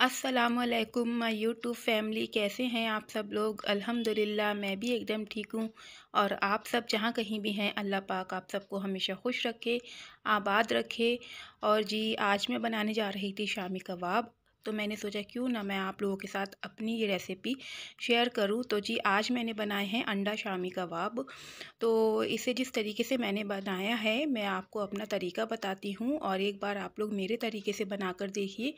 असलकुम my YouTube family, कैसे हैं आप सब लोग? अल्हम्दुलिल्लाह, मैं भी एकदम ठीक हूँ। और आप सब जहाँ कहीं भी हैं, अल्लाह पाक आप सबको हमेशा खुश रखे, आबाद रखे। और जी, आज मैं बनाने जा रही थी शामी कबाब। तो मैंने सोचा क्यों ना मैं आप लोगों के साथ अपनी ये रेसिपी शेयर करूँ। तो जी, आज मैंने बनाए हैं अंडा शामी कबाब। तो इसे जिस तरीके से मैंने बनाया है, मैं आपको अपना तरीका बताती हूँ और एक बार आप लोग मेरे तरीके से बनाकर देखिए।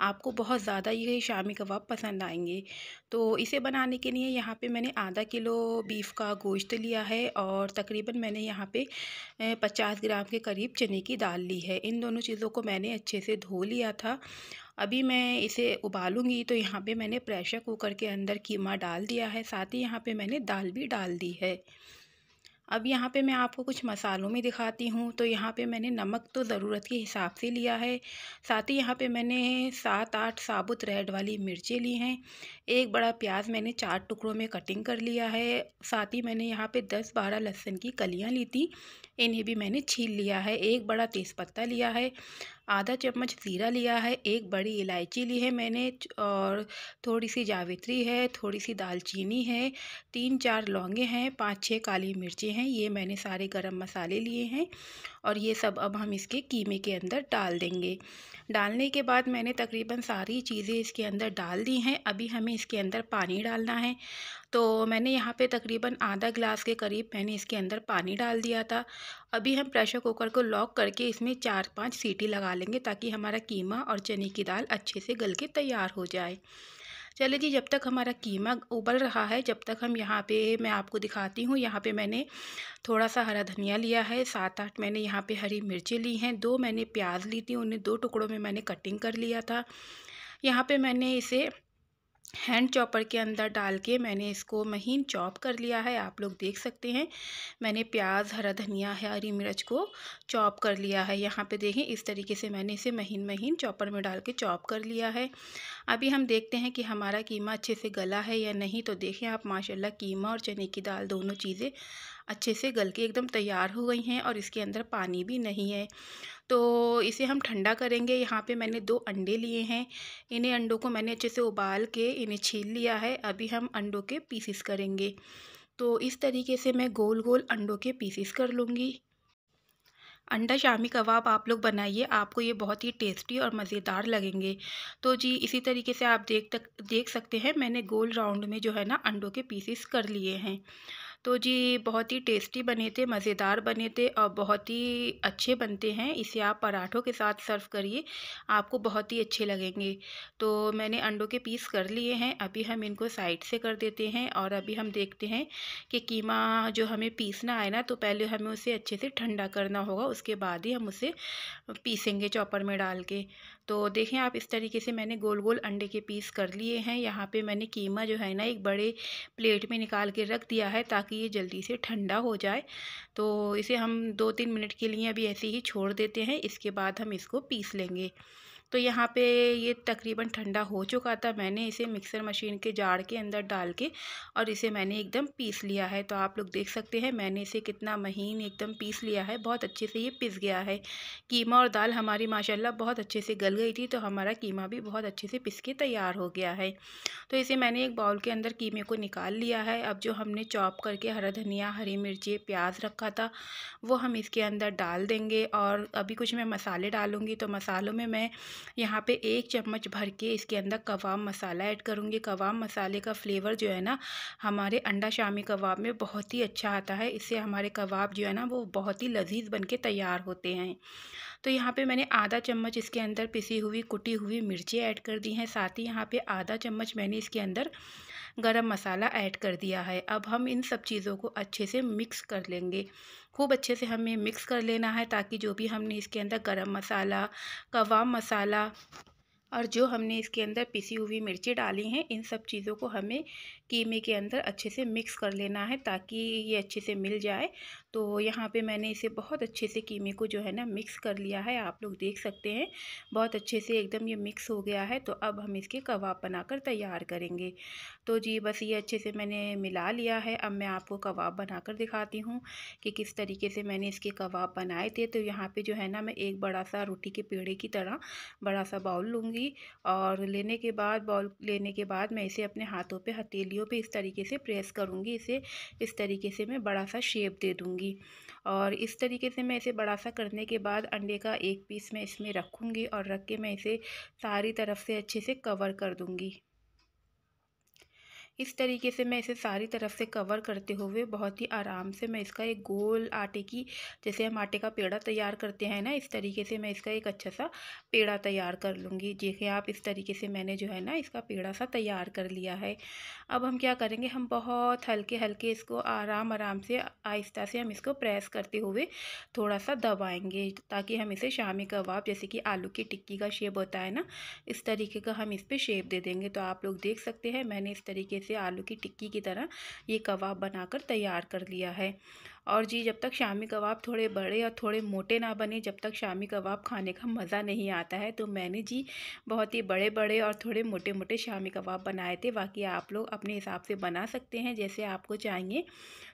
आपको बहुत ज़्यादा ये शामी कबाब पसंद आएँगे। तो इसे बनाने के लिए यहाँ पर मैंने आधा किलो बीफ का गोश्त लिया है और तकरीबन मैंने यहाँ पे पचास ग्राम के करीब चने की दाल ली है। इन दोनों चीज़ों को मैंने अच्छे से धो लिया था। अभी मैं इसे उबालूँगी तो यहाँ पे मैंने प्रेशर कुकर के अंदर कीमा डाल दिया है, साथ ही यहाँ पे मैंने दाल भी डाल दी है। अब यहाँ पे मैं आपको कुछ मसालों में दिखाती हूँ तो यहाँ पे मैंने नमक तो ज़रूरत के हिसाब से लिया है, साथ ही यहाँ पे मैंने सात आठ साबुत रेड वाली मिर्चें ली हैं, एक बड़ा प्याज मैंने चार टुकड़ों में कटिंग कर लिया है, साथ ही मैंने यहाँ पे दस बारह लहसुन की कलियाँ ली थी, इन्हें भी मैंने छील लिया है, एक बड़ा तेज़पत्ता लिया है आधा चम्मच ज़ीरा लिया है, एक बड़ी इलायची ली है मैंने और थोड़ी सी जावित्री है थोड़ी सी दालचीनी है, तीन चार लौंगे हैं, पाँच छः काली मिर्चें हैं, ये मैंने सारे गरम मसाले लिए हैं, और ये सब अब हम इसके कीमे के अंदर डाल देंगे। डालने के बाद मैंने तकरीबन सारी चीज़ें इसके अंदर डाल दी हैं, अभी हमें इसके अंदर पानी डालना है। तो मैंने यहाँ पे तकरीबन आधा गिलास के करीब मैंने इसके अंदर पानी डाल दिया था। अभी हम प्रेशर कुकर को लॉक करके इसमें चार पाँच सीटी लगा लेंगे ताकि हमारा कीमा और चने की दाल अच्छे से गल के तैयार हो जाए। चले जी, जब तक हमारा कीमा उबल रहा है, जब तक हम यहाँ पे, मैं आपको दिखाती हूँ, यहाँ पे मैंने थोड़ा सा हरा धनिया लिया है सात आठ मैंने यहाँ पे हरी मिर्ची ली हैं, दो मैंने प्याज ली थी, उन्हें दो टुकड़ों में मैंने कटिंग कर लिया था। यहाँ पे मैंने इसे हैंड चॉपर के अंदर डाल के मैंने इसको महीन चॉप कर लिया है, आप लोग देख सकते हैं। मैंने प्याज, हरा धनिया है हरी मिर्च को चॉप कर लिया है। यहाँ पे देखें, इस तरीके से मैंने इसे महीन महीन चॉपर में डाल के चॉप कर लिया है। अभी हम देखते हैं कि हमारा कीमा अच्छे से गला है या नहीं तो देखें आप, माशाल्लाह, कीमा और चने की दाल दोनों चीज़ें अच्छे से गल के एकदम तैयार हो गई हैं और इसके अंदर पानी भी नहीं है। तो इसे हम ठंडा करेंगे। यहाँ पे मैंने दो अंडे लिए हैं। इन्हें अंडों को मैंने अच्छे से उबाल के इन्हें छील लिया है। अभी हम अंडों के पीसीस करेंगे। तो इस तरीके से मैं गोल गोल अंडों के पीसीस कर लूँगी। अंडा शामी कबाब आप लोग बनाइए। आपको ये बहुत ही टेस्टी और मज़ेदार लगेंगे। तो जी, इसी तरीके से आप देख तक, देख सकते हैं। मैंने गोल राउंड में जो है ना अंडों के पीसीस कर लिए हैं। तो जी, बहुत ही टेस्टी बने थे, मज़ेदार बने थे और बहुत ही अच्छे बनते हैं। इसे आप पराठों के साथ सर्व करिए, आपको बहुत ही अच्छे लगेंगे। तो मैंने अंडों के पीस कर लिए हैं, अभी हम इनको साइड से कर देते हैं और अभी हम देखते हैं कि कीमा जो हमें पीसना है ना तो पहले हमें उसे अच्छे से ठंडा करना होगा, उसके बाद ही हम उसे पीसेंगे चॉपर में डाल के। तो देखें, आप इस तरीके से मैंने गोल गोल अंडे के पीस कर लिए हैं। यहाँ पे मैंने कीमा जो है ना, एक बड़े प्लेट में निकाल के रख दिया है ताकि ये जल्दी से ठंडा हो जाए। तो इसे हम दो तीन मिनट के लिए अभी ऐसे ही छोड़ देते हैं, इसके बाद हम इसको पीस लेंगे। तो यहाँ पे ये तकरीबन ठंडा हो चुका था। मैंने इसे मिक्सर मशीन के जार के अंदर डाल के और इसे मैंने एकदम पीस लिया है। तो आप लोग देख सकते हैं, मैंने इसे कितना महीन एकदम पीस लिया है। बहुत अच्छे से ये पिस गया है। कीमा और दाल हमारी माशाल्लाह बहुत अच्छे से गल गई थी तो हमारा कीमा भी बहुत अच्छे से पिस के तैयार हो गया है। तो इसे मैंने एक बाउल के अंदर कीमे को निकाल लिया है। अब जो हमने चॉप करके हरा धनिया, हरी मिर्ची, प्याज रखा था, वो हम इसके अंदर डाल देंगे। और अभी कुछ मैं मसाले डालूँगी तो मसालों में मैं यहाँ पे एक चम्मच भर के इसके अंदर कबाब मसाला ऐड करूँगी। कबाब मसाले का फ्लेवर जो है ना, हमारे अंडा शामी कबाब में बहुत ही अच्छा आता है। इससे हमारे कबाब जो है ना, वो बहुत ही लजीज बन के तैयार होते हैं। तो यहाँ पे मैंने आधा चम्मच इसके अंदर पिसी हुई, कुटी हुई मिर्ची ऐड कर दी हैं। साथ ही यहाँ पे आधा चम्मच मैंने इसके अंदर गरम मसाला ऐड कर दिया है। अब हम इन सब चीज़ों को अच्छे से मिक्स कर लेंगे। खूब अच्छे से हमें मिक्स कर लेना है ताकि जो भी हमने इसके अंदर गरम मसाला, कबाब मसाला और जो हमने इसके अंदर पिसी हुई मिर्ची डाली हैं, इन सब चीज़ों को हमें कीमे के अंदर अच्छे से मिक्स कर लेना है ताकि ये अच्छे से मिल जाए। तो यहाँ पे मैंने इसे बहुत अच्छे से कीमे को जो है ना मिक्स कर लिया है, आप लोग देख सकते हैं। बहुत अच्छे से एकदम ये मिक्स हो गया है तो अब हम इसके कबाब बनाकर तैयार करेंगे। तो जी, बस ये अच्छे से मैंने मिला लिया है। अब मैं आपको कबाब बनाकर दिखाती हूँ कि किस तरीके से मैंने इसके कबाब बनाए थे। तो यहाँ पर जो है ना मैं एक बड़ा सा रोटी के पेड़े की तरह बड़ा सा बाउल लूँगी। लूँगी और लेने के बाद, बॉल लेने के बाद मैं इसे अपने हाथों पे, हथेलियों पे इस तरीके से प्रेस करूँगी। इसे इस तरीके से मैं बड़ा सा शेप दे दूँगी और इस तरीके से मैं इसे बड़ा सा करने के बाद अंडे का एक पीस मैं इसमें रखूँगी और रख के मैं इसे सारी तरफ़ से अच्छे से कवर कर दूँगी। इस तरीके से मैं इसे सारी तरफ़ से कवर करते हुए बहुत ही आराम से मैं इसका एक गोल आटे की, जैसे हम आटे का पेड़ा तैयार करते हैं ना, इस तरीके से मैं इसका एक अच्छा सा पेड़ा तैयार कर लूँगी। देखिए आप इस तरीके से मैंने जो है ना इसका पेड़ा सा तैयार कर लिया है। अब हम क्या करेंगे, हम बहुत हल्के हल्के इसको आराम आराम से आहिस्ता से हम इसको प्रेस करते हुए थोड़ा सा दबाएँगे, ताकि हम इसे शामी कबाब जैसे कि आलू की टिक्की का शेप होता है ना, इस तरीके का हम इस पर शेप दे देंगे। तो आप लोग देख सकते हैं, मैंने इस तरीके से आलू की टिक्की की तरह ये कबाब बनाकर तैयार कर लिया है। और जी, जब तक शामी कबाब थोड़े बड़े और थोड़े मोटे ना बने, जब तक शामी कबाब खाने का मज़ा नहीं आता है तो मैंने जी बहुत ही बड़े बड़े और थोड़े मोटे मोटे शामी कबाब बनाए थे। बाकी आप लोग अपने हिसाब से बना सकते हैं, जैसे आपको चाहिए।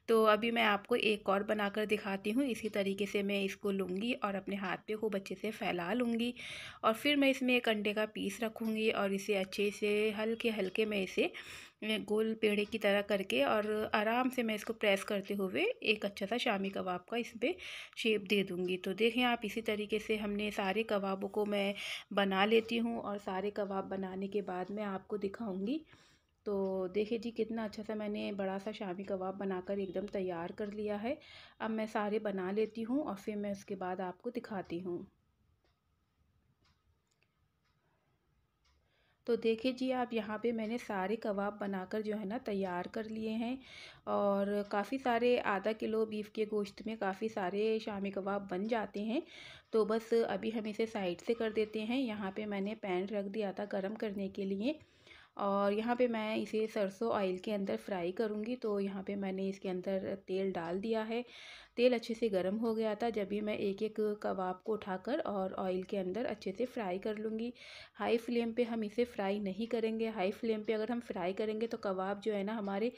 तो अभी मैं आपको एक और बनाकर दिखाती हूँ। इसी तरीके से मैं इसको लूँगी और अपने हाथ पे खूब अच्छे से फैला लूँगी। और फिर मैं इसमें एक अंडे का पीस रखूँगी और इसे अच्छे से हल्के हल्के मैं इसे गोल पेड़े की तरह करके और आराम से मैं इसको प्रेस करते हुए एक अच्छा सा शामी कबाब का इस पर शेप दे दूँगी। तो देखें आप इसी तरीके से हमने सारे कबाबों को मैं बना लेती हूँ और सारे कबाब बनाने के बाद मैं आपको दिखाऊँगी। तो देखिए जी कितना अच्छा सा मैंने बड़ा सा शामी कबाब बनाकर एकदम तैयार कर लिया है। अब मैं सारे बना लेती हूँ और फिर मैं उसके बाद आपको दिखाती हूँ। तो देखिए जी, आप यहाँ पे मैंने सारे कबाब बनाकर जो है ना तैयार कर लिए हैं और काफ़ी सारे आधा किलो बीफ के गोश्त में काफ़ी सारे शामी कबाब बन जाते हैं। तो बस अभी हम इसे साइड से कर देते हैं। यहाँ पे मैंने पैन रख दिया था गरम करने के लिए। और यहाँ पे मैं इसे सरसों ऑयल के अंदर फ्राई करूँगी। तो यहाँ पे मैंने इसके अंदर तेल डाल दिया है। तेल अच्छे से गर्म हो गया था, जब भी मैं एक एक कबाब को उठाकर और ऑयल के अंदर अच्छे से फ्राई कर लूँगी। हाई फ्लेम पे हम इसे फ्राई नहीं करेंगे। हाई फ्लेम पे अगर हम फ्राई करेंगे तो कबाब जो है ना हमारे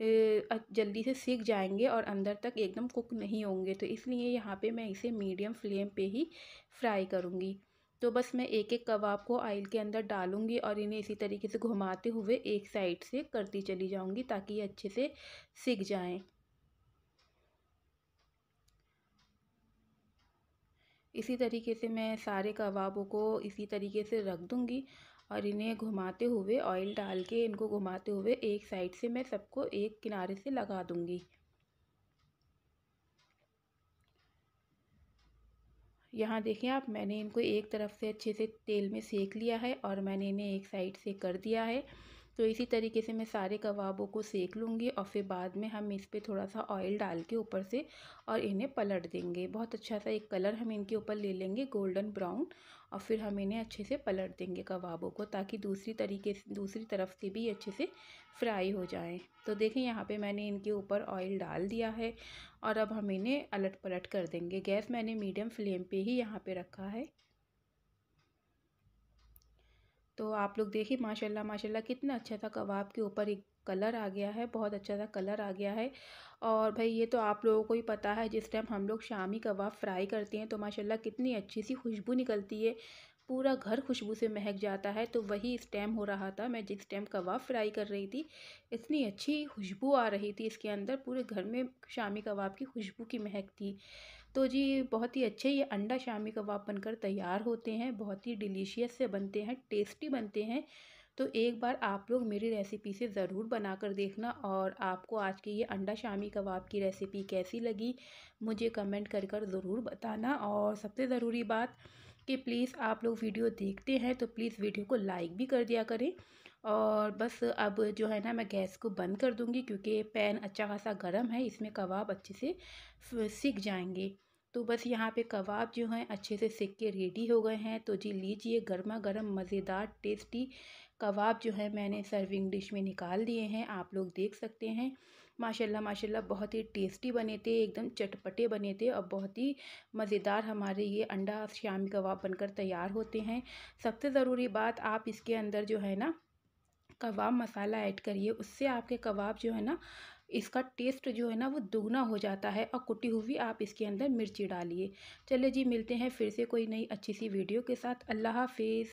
जल्दी से सीख जाएँगे और अंदर तक एकदम कुक नहीं होंगे। तो इसलिए यहाँ पर मैं इसे मीडियम फ्लेम पर ही फ्राई करूँगी। तो बस मैं एक एक कबाब को ऑयल के अंदर डालूँगी और इन्हें इसी तरीके से घुमाते हुए एक साइड से करती चली जाऊँगी ताकि ये अच्छे से सीख जाएँ। इसी तरीके से मैं सारे कबाबों को इसी तरीके से रख दूँगी और इन्हें घुमाते हुए ऑयल डाल के इनको घुमाते हुए एक साइड से मैं सबको एक किनारे से लगा दूँगी। यहाँ देखिए आप, मैंने इनको एक तरफ़ से अच्छे से तेल में सेक लिया है और मैंने इन्हें एक साइड से कर दिया है। तो इसी तरीके से मैं सारे कबाबों को सेक लूँगी और फिर बाद में हम इस पर थोड़ा सा ऑयल डाल के ऊपर से और इन्हें पलट देंगे। बहुत अच्छा सा एक कलर हम इनके ऊपर ले लेंगे गोल्डन ब्राउन और फिर हम इन्हें अच्छे से पलट देंगे कबाबों को ताकि दूसरी तरीके से, दूसरी तरफ़ से भी अच्छे से फ्राई हो जाएँ। तो देखें, यहाँ पे मैंने इनके ऊपर ऑयल डाल दिया है और अब हम इन्हें अलट पलट कर देंगे। गैस मैंने मीडियम फ्लेम पे ही यहाँ पे रखा है। तो आप लोग देखिए, माशाल्लाह माशाल्लाह, कितना अच्छा सा कबाब के ऊपर एक कलर आ गया है, बहुत अच्छा सा कलर आ गया है। और भाई, ये तो आप लोगों को ही पता है, जिस टाइम हम लोग शामी कबाब फ्राई करते हैं तो माशाल्लाह कितनी अच्छी सी खुशबू निकलती है। पूरा घर खुशबू से महक जाता है तो वही इस टाइम हो रहा था, मैं जिस टाइम कबाब फ्राई कर रही थी, इतनी अच्छी खुशबू आ रही थी इसके अंदर, पूरे घर में शामी कबाब की खुशबू की महक थी। तो जी, बहुत ही अच्छे ये अंडा शामी कबाब बनकर तैयार होते हैं, बहुत ही डिलीशियस से बनते हैं, टेस्टी बनते हैं। तो एक बार आप लोग मेरी रेसिपी से ज़रूर बना कर देखना और आपको आज की ये अंडा शामी कबाब की रेसिपी कैसी लगी, मुझे कमेंट कर कर ज़रूर बताना। और सबसे ज़रूरी बात कि प्लीज़ आप लोग वीडियो देखते हैं तो प्लीज़ वीडियो को लाइक भी कर दिया करें। और बस अब जो है ना, मैं गैस को बंद कर दूँगी क्योंकि पैन अच्छा खासा गर्म है, इसमें कबाब अच्छे से सीख जाएँगे। तो बस यहाँ पे कबाब जो हैं अच्छे से सिक के रेडी हो गए हैं। तो जी लीजिए गर्मा गर्म मज़ेदार टेस्टी कबाब जो है मैंने सर्विंग डिश में निकाल दिए हैं। आप लोग देख सकते हैं। माशाल्लाह माशाल्लाह, बहुत ही टेस्टी बने थे, एकदम चटपटे बने थे और बहुत ही मज़ेदार हमारे ये अंडा शामी कबाब बनकर तैयार होते हैं। सबसे ज़रूरी बात आप इसके अंदर जो है ना कबाब मसाला ऐड करिए, उससे आपके कबाब जो है ना इसका टेस्ट जो है ना वो दुगना हो जाता है और कुटी हुई आप इसके अंदर मिर्ची डालिए। चले जी, मिलते हैं फिर से कोई नई अच्छी सी वीडियो के साथ। अल्लाह हाफिज़।